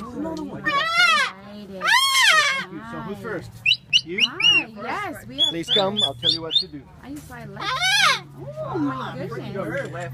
Another one. Excited. So who's first? You? Hi, yes, we are Please first. come. I'll tell you what to do. I just like, oh my goodness.